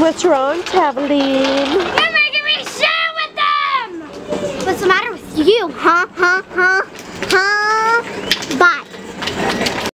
What's wrong, Tavaline? You're making me share with them! What's the matter with you, huh, huh, huh?